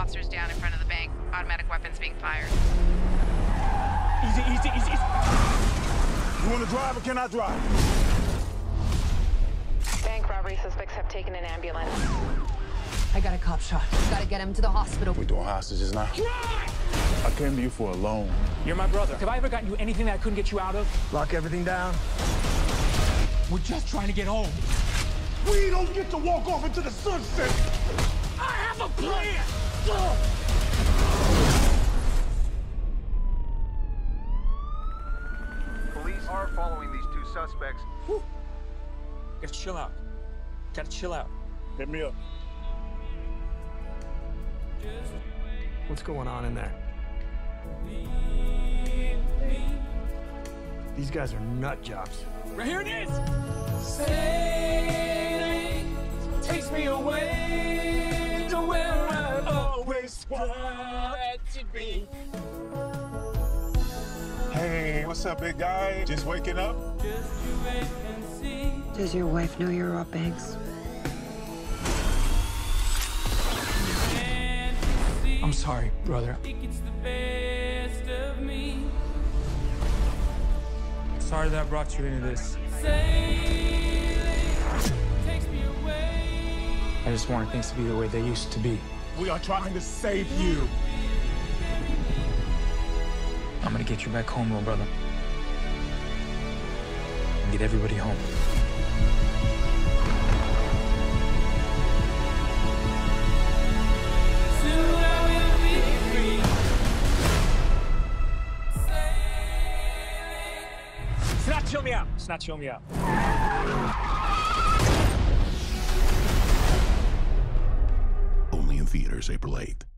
Officers down in front of the bank. Automatic weapons being fired. Easy, easy, easy, easy. You want to drive or can I drive? Bank robbery suspects have taken an ambulance. I got a cop shot. Gotta get him to the hospital. We're doing hostages now? I came to you for a loan. You're my brother. Have I ever gotten you anything that I couldn't get you out of? Lock everything down. We're just trying to get home. We don't get to walk off into the sunset. I have a plan! Police are following these two suspects. Gotta chill out. Gotta chill out. Hit me up. What's going on in there? These guys are nut jobs. Right here it is! Sailing takes me away to where I always wanted to be. Hey, what's up, big guy? Just waking up? Does your wife know you're Rob Banks? I'm sorry, brother. Sorry that I brought you into this. I just wanted things to be the way they used to be. We are trying to save you. I'm gonna get you back home, little brother. And get everybody home. Snot, chill me out. Snot, chill me out. Theaters April 8th.